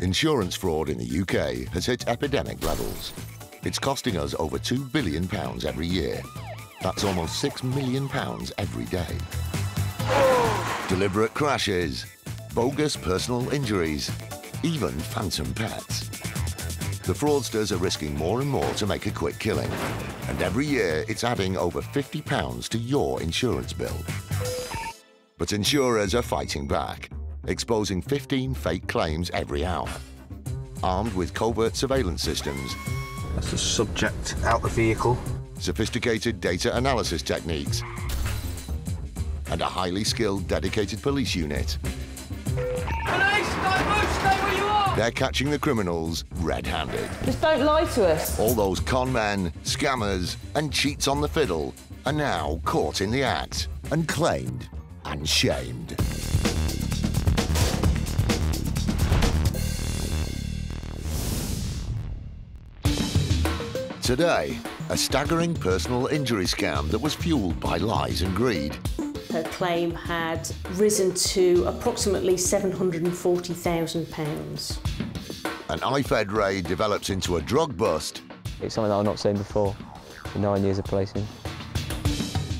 Insurance fraud in the UK has hit epidemic levels. It's costing us over £2 billion every year. That's almost £6 million every day. Deliberate crashes, bogus personal injuries, even phantom pets. The fraudsters are risking more and more to make a quick killing. And every year, it's adding over £50 to your insurance bill. But insurers are fighting back exposing 15 fake claims every hour. Armed with covert surveillance systems, that's the subject out the vehicle, sophisticated data analysis techniques, and a highly skilled, dedicated police unit. Police, don't move, stay where you are! They're catching the criminals red-handed. Just don't lie to us. All those con men, scammers, and cheats on the fiddle are now caught in the act and claimed and shamed. Today, a staggering personal injury scam that was fueled by lies and greed. Her claim had risen to approximately £740,000. An IFED raid develops into a drug bust. It's something that I've not seen before in nine years of policing.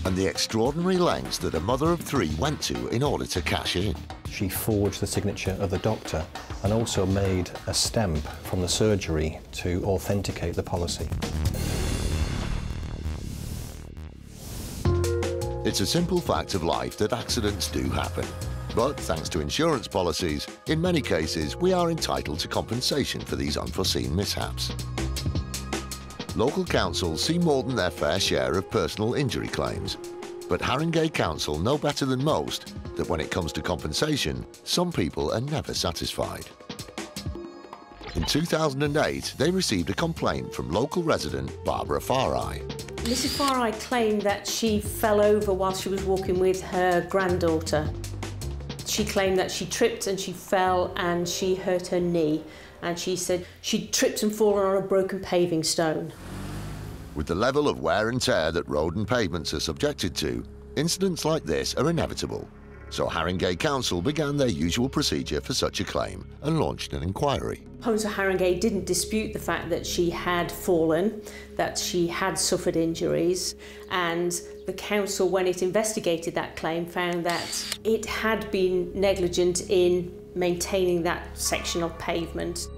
And the extraordinary lengths that a mother of three went to in order to cash in. She forged the signature of the doctor and also made a stamp from the surgery to authenticate the policy. It's a simple fact of life that accidents do happen. But thanks to insurance policies, in many cases we are entitled to compensation for these unforeseen mishaps. Local councils see more than their fair share of personal injury claims. But Haringey Council know better than most that when it comes to compensation, some people are never satisfied. In 2008, they received a complaint from local resident Barbara Farai. Mrs Farai claimed that she fell over while she was walking with her granddaughter. She claimed that she tripped and she fell and she hurt her knee. And she said she tripped and fallen on a broken paving stone. With the level of wear and tear that road and pavements are subjected to, incidents like this are inevitable. So Haringey Council began their usual procedure for such a claim and launched an inquiry. Of Haringey didn't dispute the fact that she had fallen, that she had suffered injuries, and the council, when it investigated that claim, found that it had been negligent in maintaining that section of pavement.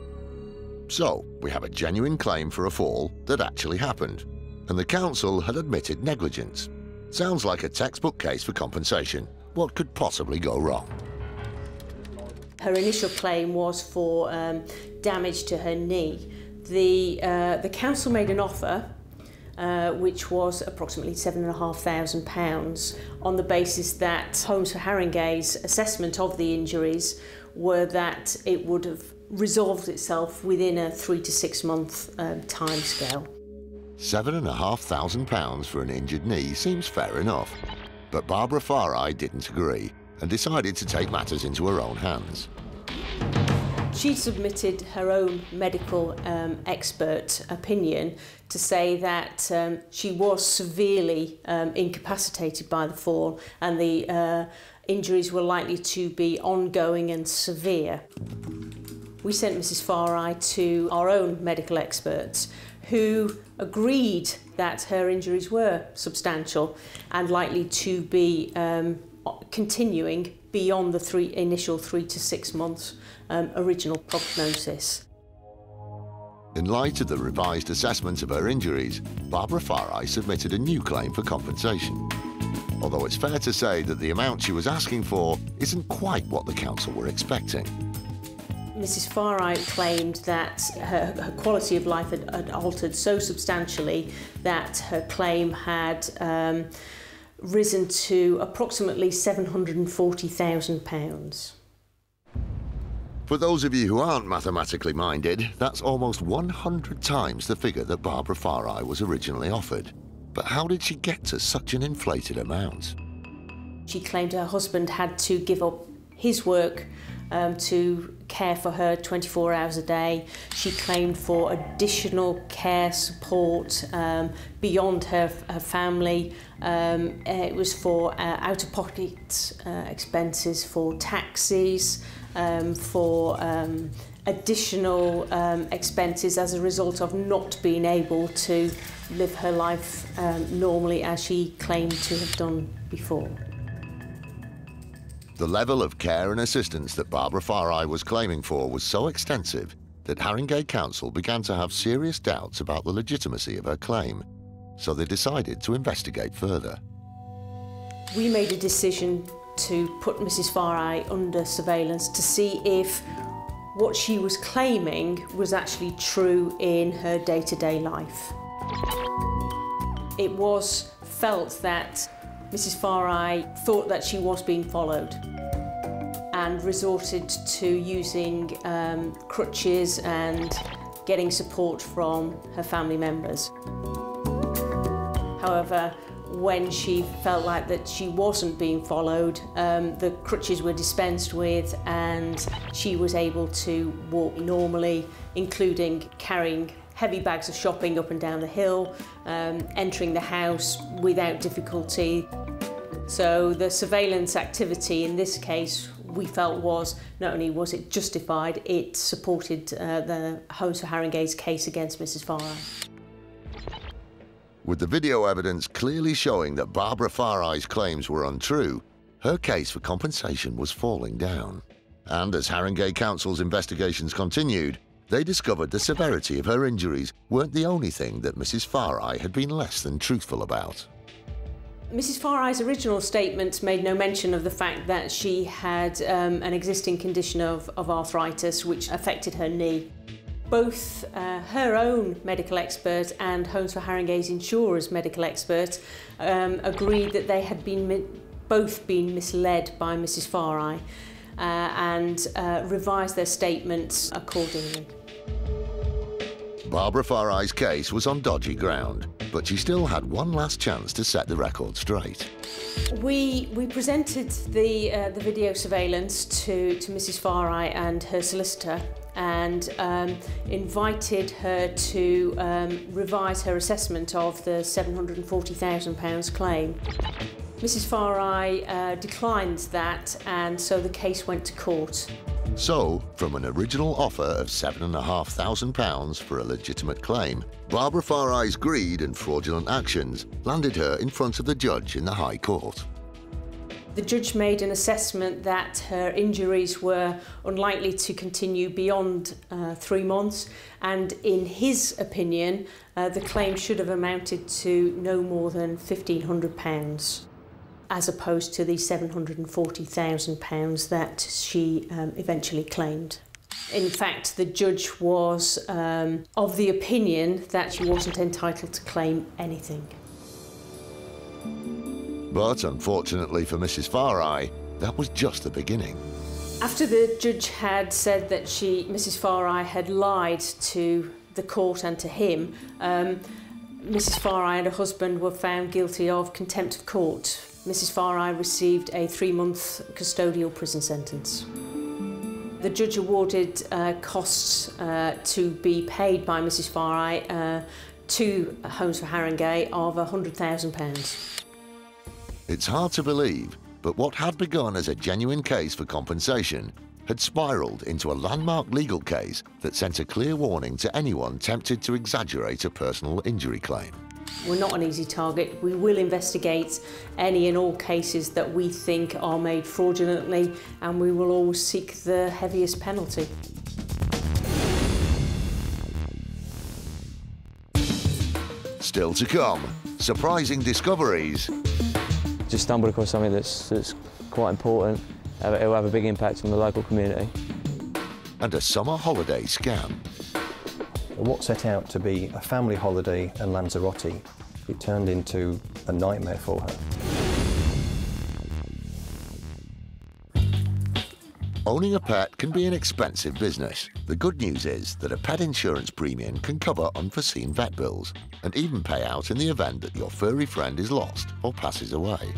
So, we have a genuine claim for a fall that actually happened, and the council had admitted negligence. Sounds like a textbook case for compensation. What could possibly go wrong? Her initial claim was for um, damage to her knee. The, uh, the council made an offer uh, which was approximately £7,500 on the basis that Homes for Haringey's assessment of the injuries were that it would have resolved itself within a three to six month um, time scale. £7,500 for an injured knee seems fair enough, but Barbara Farai didn't agree and decided to take matters into her own hands. She submitted her own medical um, expert opinion to say that um, she was severely um, incapacitated by the fall and the uh, injuries were likely to be ongoing and severe. We sent Mrs Farai to our own medical experts who agreed that her injuries were substantial and likely to be um, continuing beyond the three, initial three to six months um, original prognosis. In light of the revised assessment of her injuries, Barbara Farai submitted a new claim for compensation. Although it's fair to say that the amount she was asking for isn't quite what the council were expecting. Mrs Farai claimed that her, her quality of life had, had, altered so substantially that her claim had um, risen to approximately £740,000. For those of you who aren't mathematically minded, that's almost 100 times the figure that Barbara Farai was originally offered. But how did she get to such an inflated amount? She claimed her husband had to give up his work um, to care for her 24 hours a day. She claimed for additional care support um, beyond her, her family. Um, it was for uh, out-of-pocket uh, expenses for taxis, um, for um, additional um, expenses as a result of not being able to live her life um, normally as she claimed to have done before. The level of care and assistance that Barbara Farai was claiming for was so extensive that Haringey Council began to have serious doubts about the legitimacy of her claim, so they decided to investigate further. We made a decision to put Mrs Farai under surveillance to see if what she was claiming was actually true in her day-to-day -day life. It was felt that Mrs Farai thought that she was being followed and resorted to using um, crutches and getting support from her family members. However, when she felt like that she wasn't being followed, um, the crutches were dispensed with and she was able to walk normally, including carrying heavy bags of shopping up and down the hill, um, entering the house without difficulty. So the surveillance activity in this case we felt was not only was it justified, it supported uh, the Homes for Haringey's case against Mrs Farai. With the video evidence clearly showing that Barbara Farai's claims were untrue, her case for compensation was falling down. And as Haringey Council's investigations continued, they discovered the severity of her injuries weren't the only thing that Mrs Farai had been less than truthful about. Mrs Farai's original statement made no mention of the fact that she had um, an existing condition of, of arthritis which affected her knee. Both uh, her own medical expert and Homes for Haringey's insurer's medical expert um, agreed that they had been both been misled by Mrs Farai uh, and uh, revised their statements accordingly. Barbara Farai's case was on dodgy ground, but she still had one last chance to set the record straight. We, we presented the, uh, the video surveillance to, to Mrs Farai and her solicitor and um, invited her to um, revise her assessment of the £740,000 claim. Mrs Farai uh, declined that and so the case went to court. So, from an original offer of £7,500 for a legitimate claim, Barbara Farai's greed and fraudulent actions landed her in front of the judge in the High Court. The judge made an assessment that her injuries were unlikely to continue beyond uh, three months, and in his opinion, uh, the claim should have amounted to no more than £1,500 as opposed to the £740,000 that she um, eventually claimed. In fact, the judge was um, of the opinion that she wasn't entitled to claim anything. But unfortunately for Mrs Farai, that was just the beginning. After the judge had said that she, Mrs Farai had lied to the court and to him, um, Mrs Farai and her husband were found guilty of contempt of court Mrs Farai received a three-month custodial prison sentence. The judge awarded uh, costs uh, to be paid by Mrs Farai uh, to Homes for Haringey of £100,000. It's hard to believe, but what had begun as a genuine case for compensation had spiralled into a landmark legal case that sent a clear warning to anyone tempted to exaggerate a personal injury claim. We're not an easy target. We will investigate any and all cases that we think are made fraudulently and we will always seek the heaviest penalty. Still to come, surprising discoveries. Just stumbled across something that's, that's quite important. It will have a big impact on the local community. And a summer holiday scam. What set out to be a family holiday in Lanzarote, it turned into a nightmare for her. Owning a pet can be an expensive business. The good news is that a pet insurance premium can cover unforeseen vet bills and even pay out in the event that your furry friend is lost or passes away.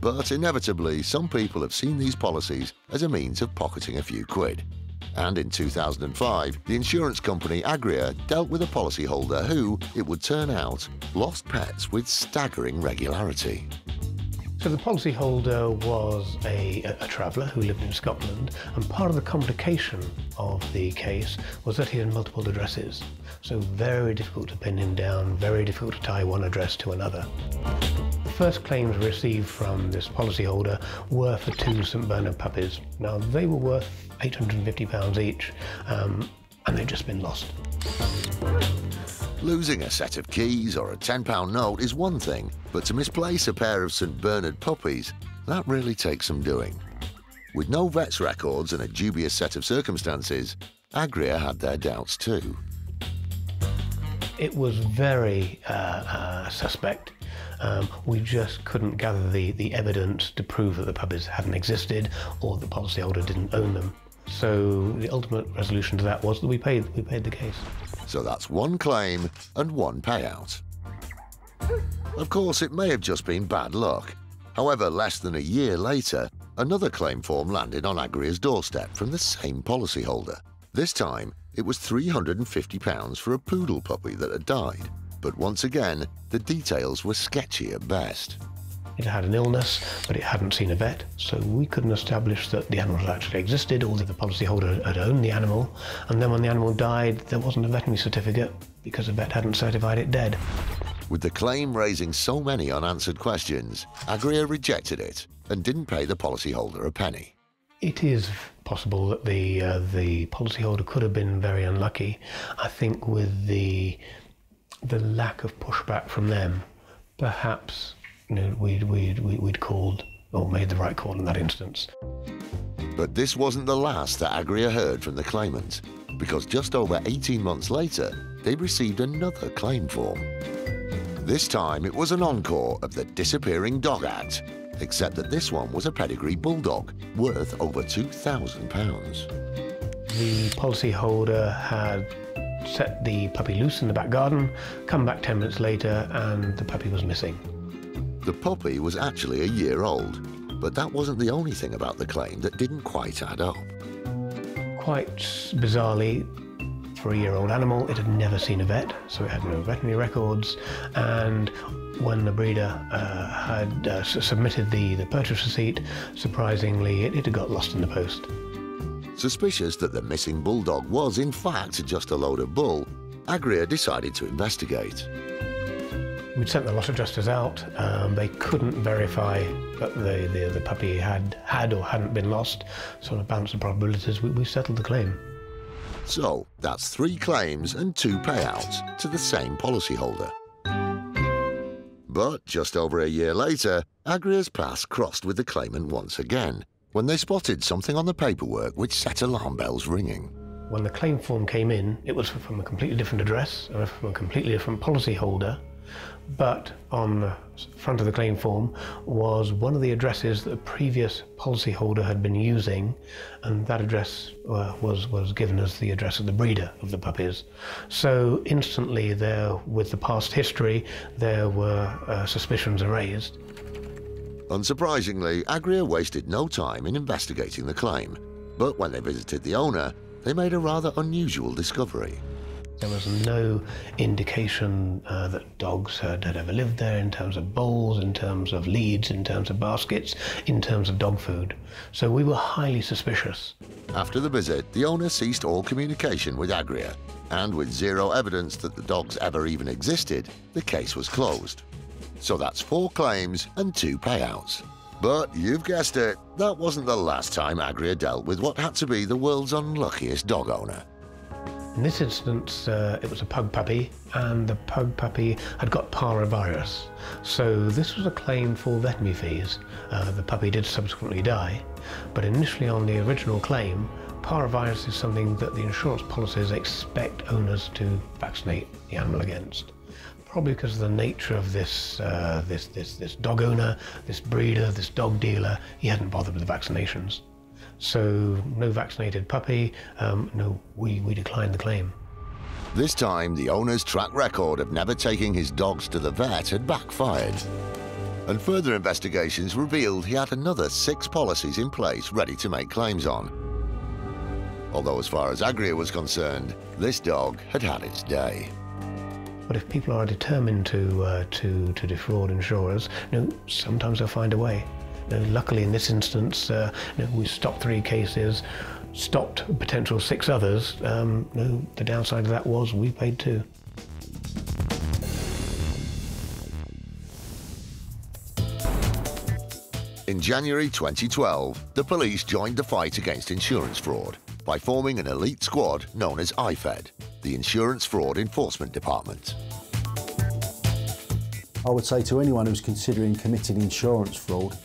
But inevitably, some people have seen these policies as a means of pocketing a few quid. And in 2005, the insurance company Agria dealt with a policyholder who, it would turn out, lost pets with staggering regularity. So the policyholder was a, a, traveller who lived in Scotland, and part of the complication of the case was that he had multiple addresses. So very difficult to pin him down, very difficult to tie one address to another. The first claims received from this policyholder were for two St Bernard puppies. Now they were worth £850 each, um, and they've just been lost. Losing a set of keys or a £10 note is one thing, but to misplace a pair of St Bernard puppies, that really takes some doing. With no vet's records and a dubious set of circumstances, Agria had their doubts too. It was very uh, uh, suspect. Um, we just couldn't gather the, the evidence to prove that the puppies hadn't existed or the policyholder didn't own them. So the ultimate resolution to that was that we paid, we paid the case. So that's one claim and one payout. Of course, it may have just been bad luck. However, less than a year later, another claim form landed on Agria's doorstep from the same policyholder. This time, it was £350 for a poodle puppy that had died. But once again, the details were sketchy at best. It had an illness, but it hadn't seen a vet, so we couldn't establish that the animal actually existed or that the policyholder had owned the animal. And then when the animal died, there wasn't a veterinary certificate because the vet hadn't certified it dead. With the claim raising so many unanswered questions, Agria rejected it and didn't pay the policyholder a penny. It is possible that the uh, the policyholder could have been very unlucky. I think with the the lack of pushback from them, perhaps you know, we'd, we'd, we'd called or made the right call in that instance. But this wasn't the last that Agria heard from the claimant, because just over 18 months later, they received another claim form. This time it was an encore of the Disappearing Dog Act, except that this one was a pedigree bulldog worth over £2,000. The policyholder had set the puppy loose in the back garden, come back 10 minutes later, and the puppy was missing. The puppy was actually a year old, but that wasn't the only thing about the claim that didn't quite add up. Quite bizarrely, for a year-old animal, it had never seen a vet, so it had no veterinary records, and when the breeder uh, had uh, submitted the, the purchase receipt, surprisingly, it, it had got lost in the post. Suspicious that the missing bulldog was in fact just a load of bull, Agria decided to investigate. We'd sent the lot of adjusters out. Um, they couldn't verify that the, the, the, puppy had had or hadn't been lost. So on a balance of probabilities, we, we settled the claim. So that's three claims and two payouts to the same policyholder. But just over a year later, Agria's paths crossed with the claimant once again, when they spotted something on the paperwork which set alarm bells ringing. When the claim form came in, it was from a completely different address and from a completely different policyholder but on the front of the claim form was one of the addresses that the previous policyholder had been using, and that address uh, was, was given as the address of the breeder of the puppies. So instantly there, with the past history, there were uh, suspicions raised. Unsurprisingly, Agria wasted no time in investigating the claim, but when they visited the owner, they made a rather unusual discovery. There was no indication uh, that dogs had, had ever lived there in terms of bowls, in terms of leads, in terms of baskets, in terms of dog food. So we were highly suspicious. After the visit, the owner ceased all communication with Agria, and with zero evidence that the dogs ever even existed, the case was closed. So that's four claims and two payouts. But you've guessed it, that wasn't the last time Agria dealt with what had to be the world's unluckiest dog owner. In this instance, uh, it was a pug puppy, and the pug puppy had got parvovirus. So this was a claim for veterinary fees. Uh, the puppy did subsequently die, but initially on the original claim, parvovirus is something that the insurance policies expect owners to vaccinate the animal against. Probably because of the nature of this, uh, this, this, this dog owner, this breeder, this dog dealer, he hadn't bothered with the vaccinations. So no vaccinated puppy, um, no, we, we declined the claim. This time, the owner's track record of never taking his dogs to the vet had backfired. And further investigations revealed he had another six policies in place ready to make claims on. Although as far as Agria was concerned, this dog had had its day. But if people are determined to uh, to to defraud insurers, you know, sometimes they'll find a way. You know, luckily, in this instance, uh, you know, we stopped three cases, stopped potential six others. Um, you know, the downside of that was we paid two. In January 2012, the police joined the fight against insurance fraud by forming an elite squad known as IFED, the Insurance Fraud Enforcement Department. I would say to anyone who's considering committing insurance fraud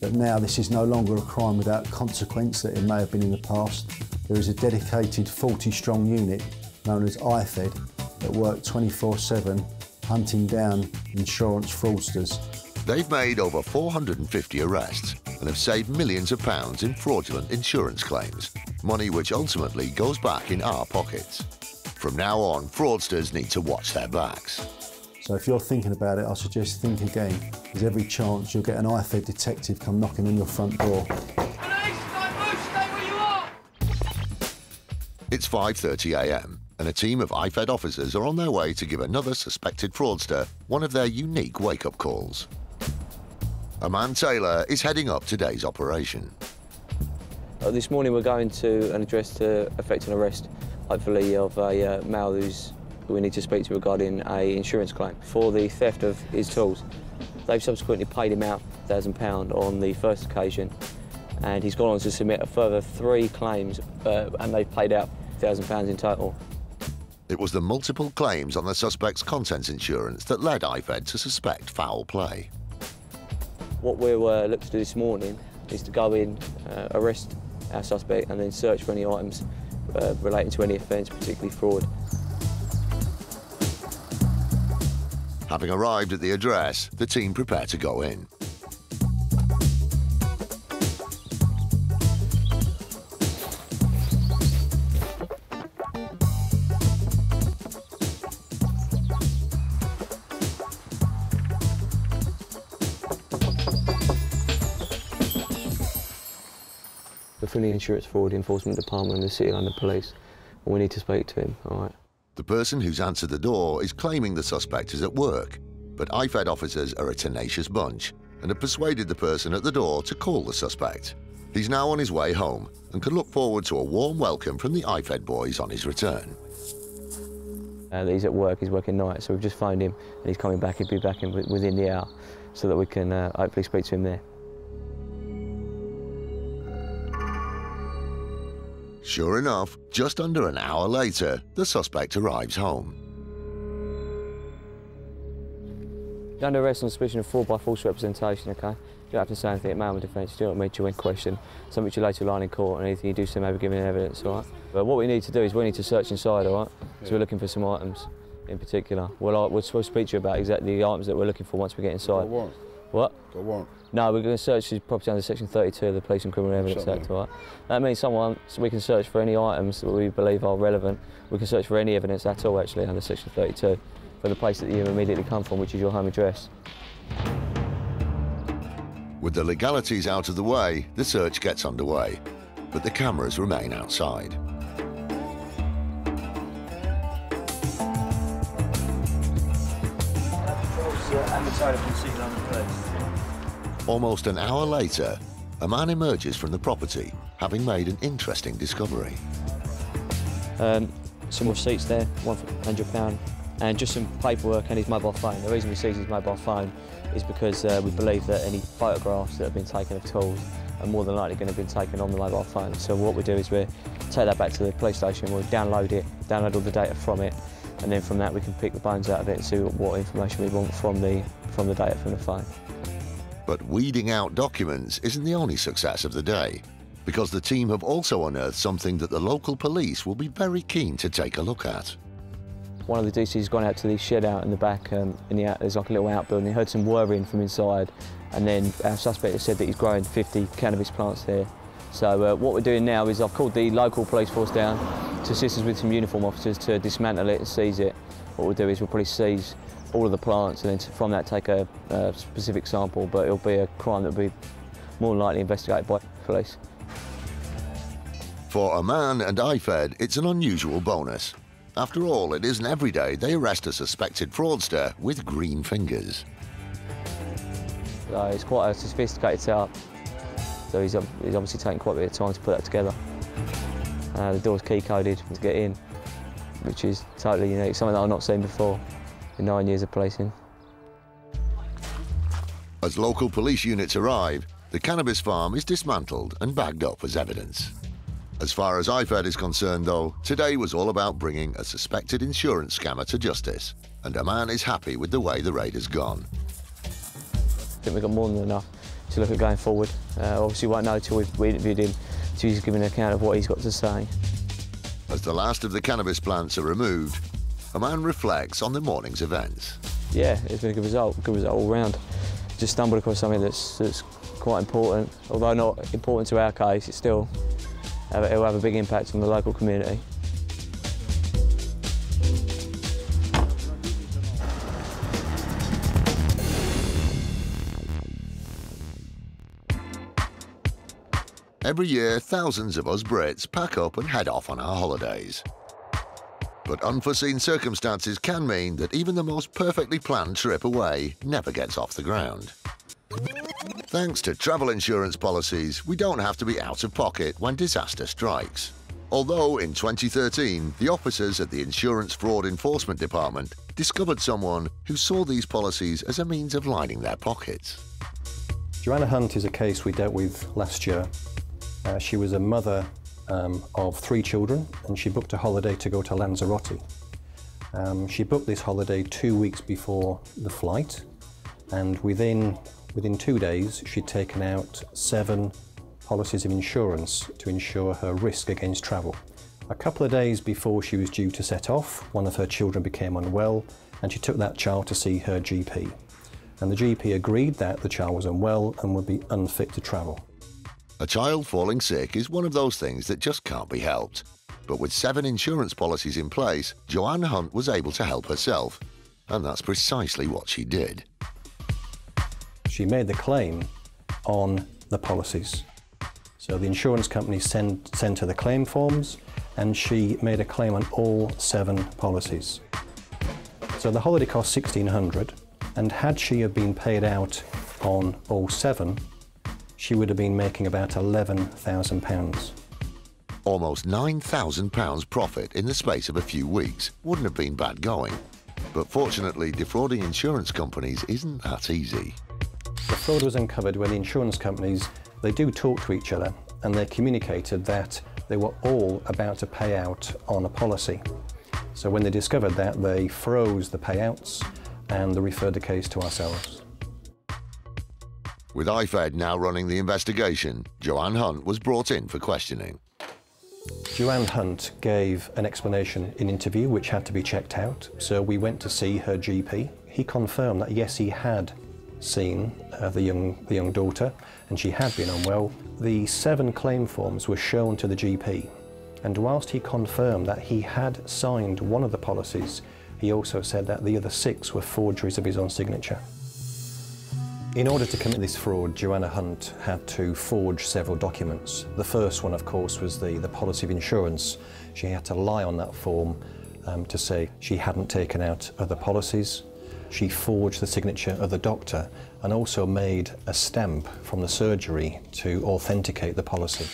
that now this is no longer a crime without consequence that it may have been in the past. There is a dedicated 40 strong unit known as IFED that work 24-7 hunting down insurance fraudsters They've made over 450 arrests and have saved millions of pounds in fraudulent insurance claims, money which ultimately goes back in our pockets. From now on, fraudsters need to watch their backs. So if you're thinking about it, I suggest think again. There's every chance you'll get an IFED detective come knocking on your front door. Police, don't move, stay where you are! It's 5.30am and a team of IFED officers are on their way to give another suspected fraudster one of their unique wake-up calls. A man Taylor is heading up today's operation. Uh, this morning we're going to an address to effect an arrest, hopefully of a uh, male who's who we need to speak to regarding a insurance claim for the theft of his tools. They've subsequently paid him out £1,000 on the first occasion and he's gone on to submit a further three claims uh, and they've paid out £1,000 in total. It was the multiple claims on the suspect's contents insurance that led IFED to suspect foul play. What we were uh, look to do this morning is to go in, uh, arrest our suspect and then search for any items uh, relating to any offence, particularly fraud. Having arrived at the address, the team prepare to go in. The Insurance Fraud Enforcement Department and the City London Police. We need to speak to him, all right? The person who's answered the door is claiming the suspect is at work, but IFED officers are a tenacious bunch and have persuaded the person at the door to call the suspect. He's now on his way home and can look forward to a warm welcome from the IFED boys on his return. Uh, he's at work, he's working night, so we've just phoned him and he's coming back, he'll be back in within the hour so that we can uh, hopefully speak to him there. Sure enough, just under an hour later, the suspect arrives home. You're under arrest on suspicion of fraud by false representation, okay? You don't have to say anything at man with defence, you don't make you in question, something you later line in court and anything you do so maybe giving evidence, all right? But what we need to do is we need to search inside, all right? So we're looking for some items in particular. Well, I, we'll, we'll speak to you about exactly the items that we're looking for once we get inside. What? A warrant? No, we're going to search his property under Section 32 of the Police and Criminal Evidence Act, all right? That means someone, so we can search for any items that we believe are relevant. We can search for any evidence at all, actually, under Section 32 for the place that you immediately come from, which is your home address. With the legalities out of the way, the search gets underway, but the cameras remain outside. Almost an hour later, a man emerges from the property, having made an interesting discovery. Um, some receipts there, one for £100, and just some paperwork and his mobile phone. The reason we seize his mobile phone is because uh, we believe that any photographs that have been taken of tools are more than likely going to have been taken on the mobile phone. So what we do is we take that back to the police station, we'll download it, download all the data from it, and then from that we can pick the bones out of it and see what information we want from the, from the data from the phone. But weeding out documents isn't the only success of the day, because the team have also unearthed something that the local police will be very keen to take a look at. One of the DC's gone out to the shed out in the back, um, in the out, there's like a little outbuilding. He heard some whirring from inside, and then our suspect has said that he's growing 50 cannabis plants there. So uh, what we're doing now is I've called the local police force down to assist us with some uniform officers to dismantle it and seize it. What we'll do is we'll probably seize all of the plants and then from that take a, a specific sample, but it'll be a crime that will be more likely investigated by police. For a man and IFED, it's an unusual bonus. After all, it isn't every day they arrest a suspected fraudster with green fingers. So it's quite a sophisticated setup. So he's, he's obviously taken quite a bit of time to put that together. Uh, the door's key coded to get in, which is totally unique, something that I've not seen before in nine years of policing. As local police units arrive, the cannabis farm is dismantled and bagged up as evidence. As far as IFED is concerned, though, today was all about bringing a suspected insurance scammer to justice, and a man is happy with the way the raid has gone. I think we've got more than enough to look at going forward. Uh, obviously, we won't know until we've interviewed him, until he's given an account of what he's got to say. As the last of the cannabis plants are removed, a man reflects on the morning's events. Yeah, it's been a good result, good result all round. Just stumbled across something that's, that's quite important. Although not important to our case, it's still it will have a big impact on the local community. Every year, thousands of us Brits pack up and head off on our holidays. But unforeseen circumstances can mean that even the most perfectly planned trip away never gets off the ground. Thanks to travel insurance policies, we don't have to be out of pocket when disaster strikes. Although in 2013, the officers at the Insurance Fraud Enforcement Department discovered someone who saw these policies as a means of lining their pockets. Joanna Hunt is a case we dealt with last year. Uh, she was a mother um, of three children and she booked a holiday to go to Lanzarote. Um, she booked this holiday two weeks before the flight and within Within two days, she'd taken out seven policies of insurance to insure her risk against travel. A couple of days before she was due to set off, one of her children became unwell and she took that child to see her GP. And the GP agreed that the child was unwell and would be unfit to travel. A child falling sick is one of those things that just can't be helped. But with seven insurance policies in place, Joanne Hunt was able to help herself. And that's precisely what she did she made the claim on the policies. So the insurance company sent, sent her the claim forms and she made a claim on all seven policies. So the holiday cost 1600 and had she have been paid out on all seven, she would have been making about £11,000. Almost £9,000 profit in the space of a few weeks wouldn't have been bad going. But fortunately, defrauding insurance companies isn't that easy. The fraud was uncovered when the insurance companies, they do talk to each other and they communicated that they were all about to pay out on a policy. So when they discovered that, they froze the payouts and they referred the case to ourselves. With IFED now running the investigation, Joanne Hunt was brought in for questioning. Joanne Hunt gave an explanation in interview which had to be checked out, so we went to see her GP. He confirmed that yes, he had seen uh, the, young, the young daughter, and she had been unwell. The seven claim forms were shown to the GP, and whilst he confirmed that he had signed one of the policies, he also said that the other six were forgeries of his own signature. In order to commit this fraud, Joanna Hunt had to forge several documents. The first one, of course, was the, the policy of insurance. She had to lie on that form um, to say she hadn't taken out other policies she forged the signature of the doctor and also made a stamp from the surgery to authenticate the policy.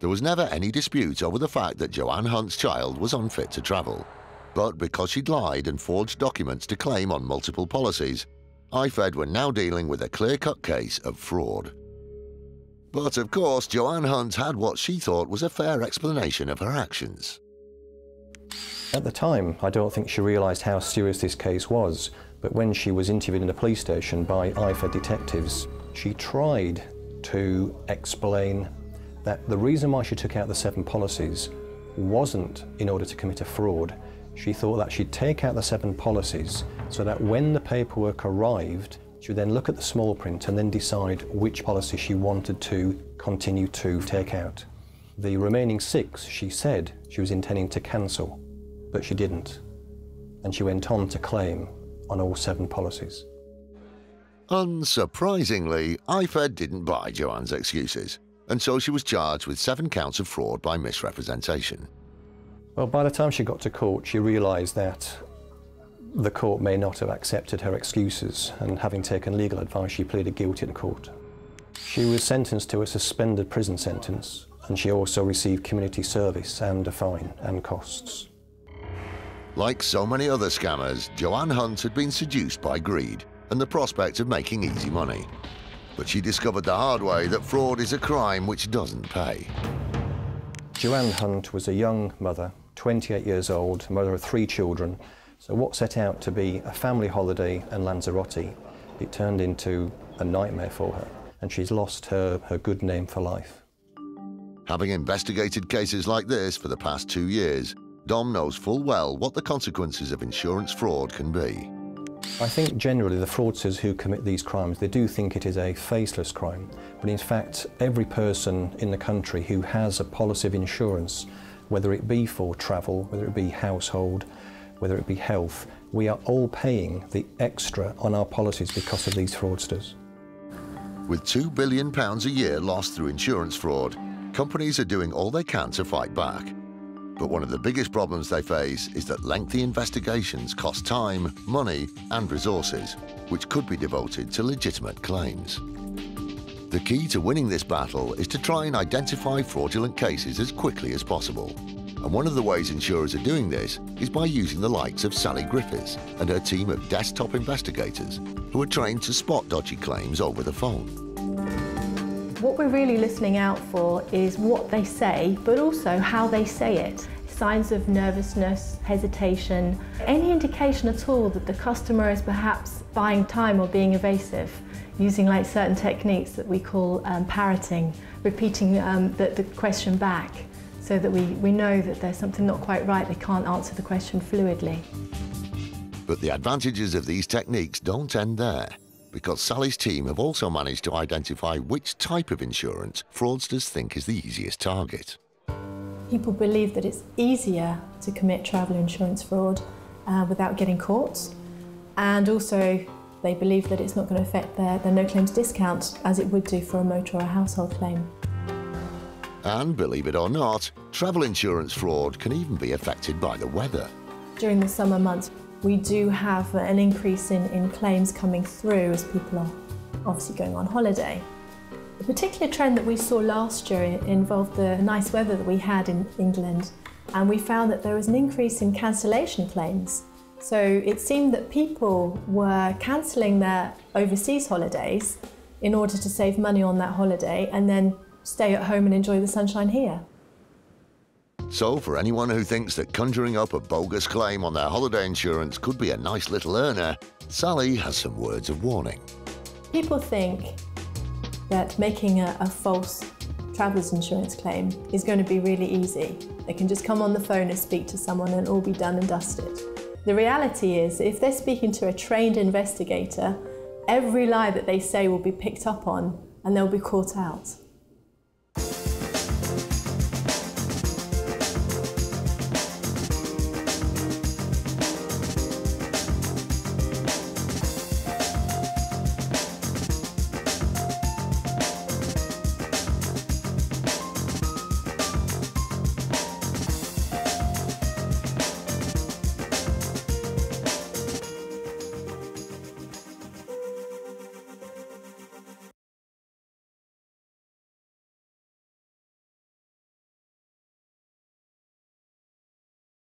There was never any dispute over the fact that Joanne Hunt's child was unfit to travel. But because she'd lied and forged documents to claim on multiple policies, IFED were now dealing with a clear-cut case of fraud. But of course, Joanne Hunt had what she thought was a fair explanation of her actions. At the time, I don't think she realised how serious this case was, but when she was interviewed in the police station by IFED detectives, she tried to explain that the reason why she took out the seven policies wasn't in order to commit a fraud. She thought that she'd take out the seven policies so that when the paperwork arrived, she would then look at the small print and then decide which policy she wanted to continue to take out. The remaining six, she said, she was intending to cancel but she didn't. And she went on to claim on all seven policies. Unsurprisingly, IFED didn't buy Joanne's excuses, and so she was charged with seven counts of fraud by misrepresentation. Well, by the time she got to court, she realised that the court may not have accepted her excuses, and having taken legal advice, she pleaded guilty in court. She was sentenced to a suspended prison sentence, and she also received community service and a fine and costs. Like so many other scammers, Joanne Hunt had been seduced by greed and the prospect of making easy money. But she discovered the hard way that fraud is a crime which doesn't pay. Joanne Hunt was a young mother, 28 years old, mother of three children. So what set out to be a family holiday in Lanzarote, it turned into a nightmare for her, and she's lost her, her good name for life. Having investigated cases like this for the past two years, Dom knows full well what the consequences of insurance fraud can be. I think generally the fraudsters who commit these crimes, they do think it is a faceless crime. But in fact, every person in the country who has a policy of insurance, whether it be for travel, whether it be household, whether it be health, we are all paying the extra on our policies because of these fraudsters. With £2 billion a year lost through insurance fraud, companies are doing all they can to fight back. But one of the biggest problems they face is that lengthy investigations cost time, money and resources, which could be devoted to legitimate claims. The key to winning this battle is to try and identify fraudulent cases as quickly as possible. And one of the ways insurers are doing this is by using the likes of Sally Griffiths and her team of desktop investigators who are trained to spot dodgy claims over the phone. What we're really listening out for is what they say, but also how they say it signs of nervousness, hesitation, any indication at all that the customer is perhaps buying time or being evasive, using like certain techniques that we call um, parroting, repeating um, the, the question back so that we, we know that there's something not quite right, they can't answer the question fluidly. But the advantages of these techniques don't end there, because Sally's team have also managed to identify which type of insurance fraudsters think is the easiest target people believe that it's easier to commit travel insurance fraud uh, without getting caught. And also, they believe that it's not going to affect their, their no claims discount as it would do for a motor or a household claim. And believe it or not, travel insurance fraud can even be affected by the weather. During the summer months, we do have uh, an increase in, in claims coming through as people are obviously going on holiday. The particular trend that we saw last year involved the nice weather that we had in England, and we found that there was an increase in cancellation claims. So it seemed that people were cancelling their overseas holidays in order to save money on that holiday and then stay at home and enjoy the sunshine here. So, for anyone who thinks that conjuring up a bogus claim on their holiday insurance could be a nice little earner, Sally has some words of warning. People think that making a, a false traveller's insurance claim is going to be really easy. They can just come on the phone and speak to someone and all be done and dusted. The reality is, if they're speaking to a trained investigator, every lie that they say will be picked up on and they'll be caught out.